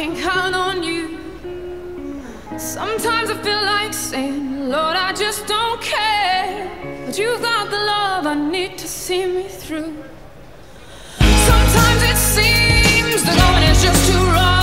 can count on you. Sometimes I feel like saying, Lord, I just don't care. But you've got the love I need to see me through. Sometimes it seems the going is just too rough.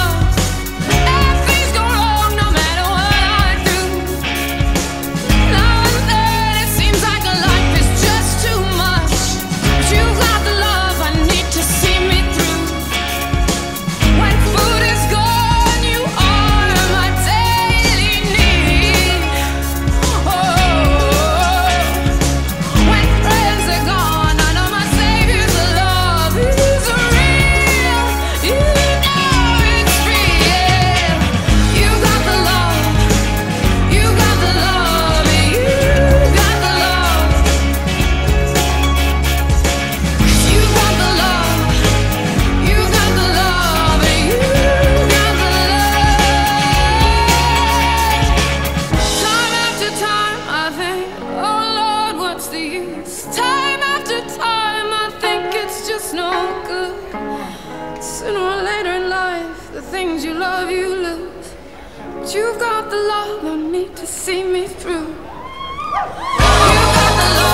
the things you love, you lose. But you've got the love I need to see me through. You've got the love.